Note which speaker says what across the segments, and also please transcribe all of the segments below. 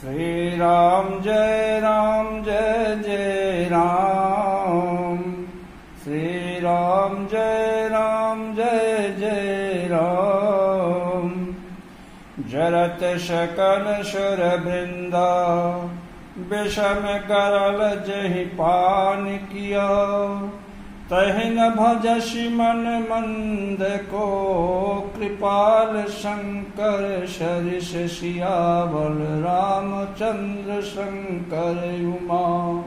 Speaker 1: श्री राम जय राम जय जय राम। श्री राम जय राम जय जय राम। जरत शकल सुर वृंदा, विषम करल जहि पान किया। तहिन भजसि मन मंद को कृपाल शंकर शरिष सियावल, रामचंद्र शंकर, उमा।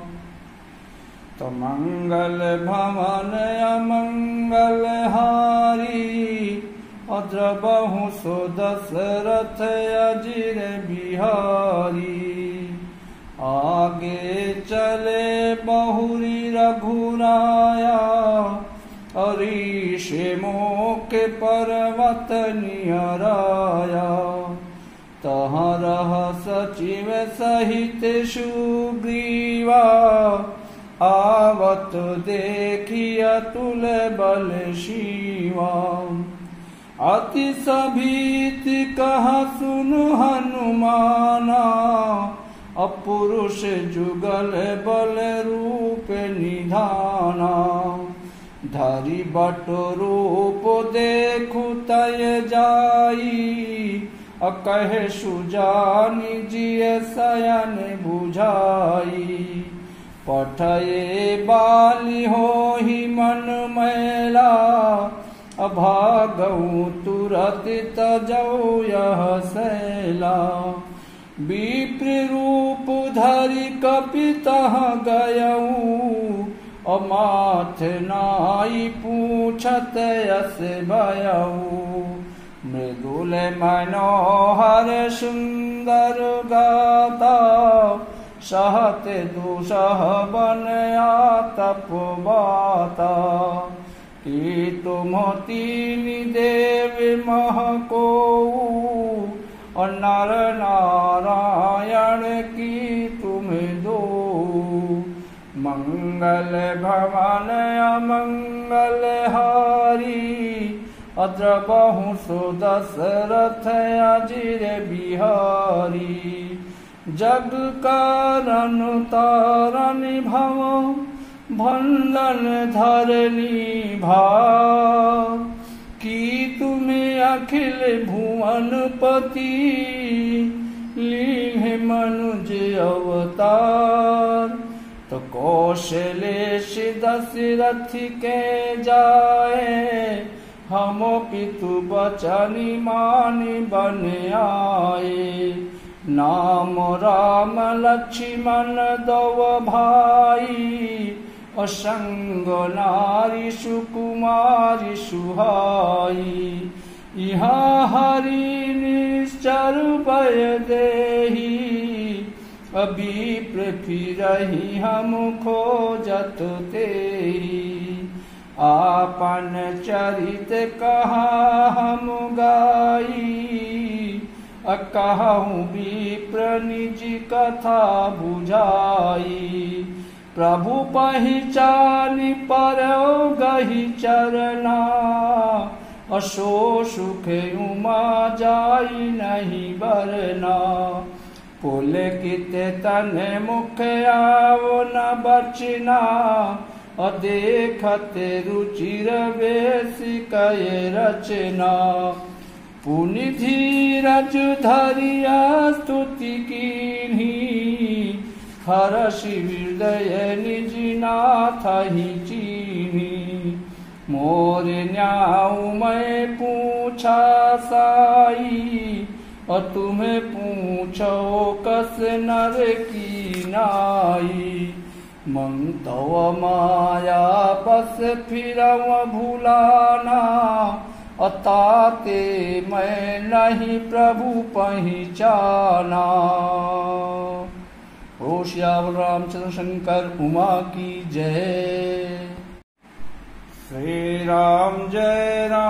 Speaker 1: तो मंगल भवन अमंगल हारी अद्रबहु सो दशरथ अजिर बिहारी। आगे चले बहुरी रघुराया हरीश मोक पर्वत नियराया तहाँ रह सचिव सहित सुग्रीवा। आवत देखिय तुल बल शिवा। अति सभीत कह सुन हनुमाना। अपुरुष जुगल बल रूप निधाना। धरि बट रूप देखु तय जाई। अकह सुजानि जिय सयन बुझाई। पठये बाली हो ही मन मैला। अभागऊ तुरत तजौ यह सैला। विप्र रूप धरि कपित गयऊ। अमाथ नाई पूछत यस भयऊ। मृदुल मनोहर सुंदर गाता। सहत दुसह बन आतप बाता। कि तुम तीन देव मह को और नर नारायण की दो मंगल भवन अमंगल हारी अद्रबहु सो दशरथ अजिर बिहारी। जग कारण तारण भव। भंडन धरणी भा की तुम्हें अखिल भुवन पति लीह मनुज अवतार। तो कौशलेश दशरथ के जाए, हम पितु बचनी मानी बन आए। नाम राम लक्ष्मण दव भाई, असंग नारी सुकुमारी सुहाई। यहाँ हरि निश्चर भय देही, अभी पृथ्वी हम खोजत ते आपन चरित कहा हम गाई। कहूँ विप्र निज कथा बुझाई। प्रभु पहचान पर गही चरना। अशो सुख उमा जाई नहीं बरना। पुल कित तन मुख आओ न बचना अदेखत रुचिर बेस रचना। पुनि धीरज धरिया स्तुति कीन्ही, हरषि हृदय निज नाथ ही चीनी मोर न्याऊ मैं पूछा साई और तुम्हें पूछो कस नर की नाई। मंतव माया, बस फिर भूलाना। अताते मैं नहीं प्रभु पहचाना। ओ श्याम रामचंद्र शंकर, उमा की जय। श्री राम जय राम।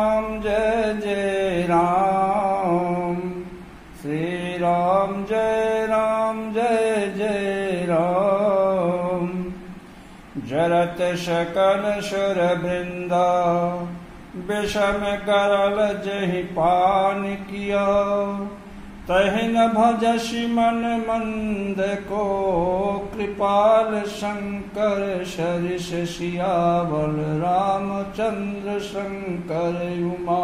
Speaker 1: जरत शकल सुर वृंदा विषम करल जहि पान किया तह न भजसि मन मंद को कृपाल शंकर शरिष सियावल रामचंद्र शंकर उमा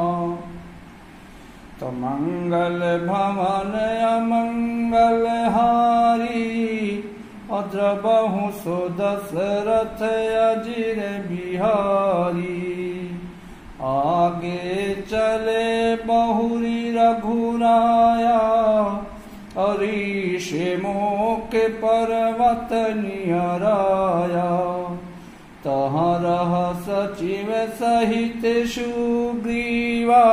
Speaker 1: तो मंगल भवन अमंगल हारी अद्रबहु सो दशरथ अजिर बिहारी। आगे चले बहुरी रघुराया हरीश मोक पर्वत निहराया। तहाँ रह सचिव सहित सुग्रीवा,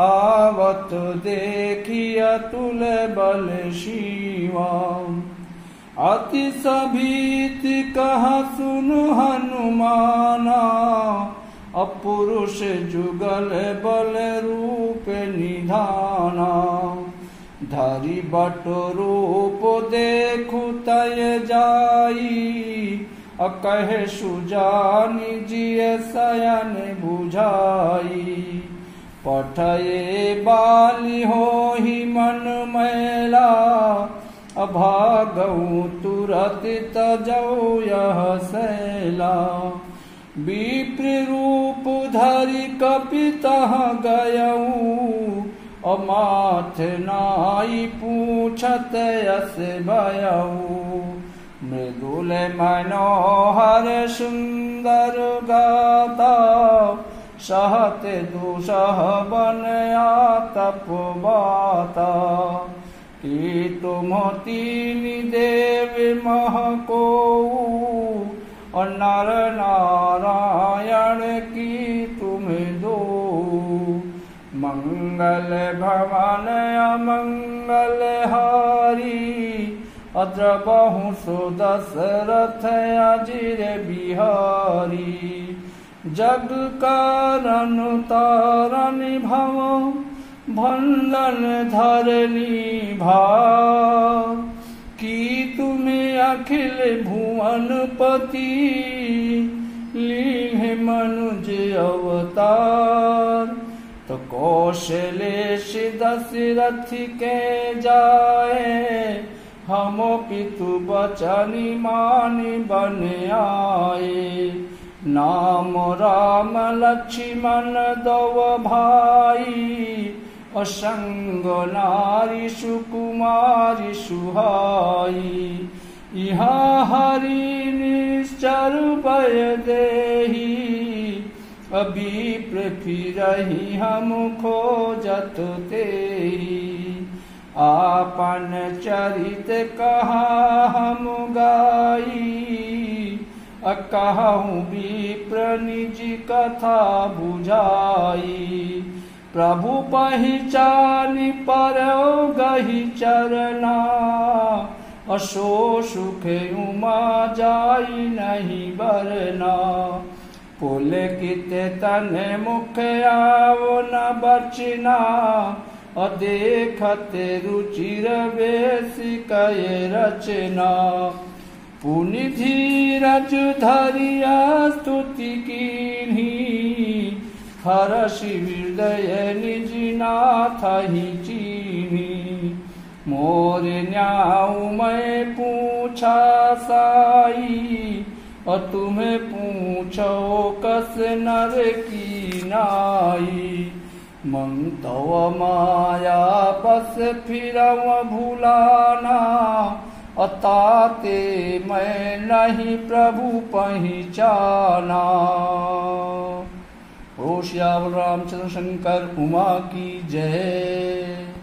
Speaker 1: आवत देखिया तुल बल शिवा। अति सभीत कह सुन हनुमाना, अपुरुष जुगल बल रूप निधाना। धरि बट रूप देखु तय जाई अकह सुजानि जिय सयन बुझाई। पठये बाली हो ही मन मैला अभागऊ तुरत तजौ यह सैला। विप्र रूप धरि कपित गयऊ अमाथ नाई पूछत यस भयऊ मृदुल मनोहर सुंदर गाता। सहत दुसह बन तप बाता। तुम तीन देव मह को और नर नारायण की तुम दो। मंगल भवन अमंगल हारी, अद्रबहु सो दशरथ अजिर बिहारी। जग कारण तारण भव भंडन धरनी भा की तुम्हें अखिल भुवन पति लीह मनुज अवतार तो कौशलेश दशरथ के जाए हम पितु बचनी मानी बन आए नाम राम लक्ष्मण दव भाई असंग नारी सुकुमारी सुहाई यहाँ हरि निश्चर भय देही अभी फिरही हम खोजत ते आपन चरित कहा हम गाई अकहूँ विप्र निज कथा बुझाई। प्रभु पहचान पर गही चरना अशो सुख उमा जाई नहीं बरना। पुल कित तन मुख आओ न बचना अदेखत रुचिर बेस कय रचना। पुनि धीरज धरिया स्तुति की हरषि हृदय निज नाथ ही चीनी। मोर न्याऊ मैं पूछा साई और तुम्हें पूछो कस नर की नाई। मंतव माया बस फिर भूलाना अताते मैं नहीं प्रभु पहचाना। ओ रामचंद्र शंकर उमा की जय।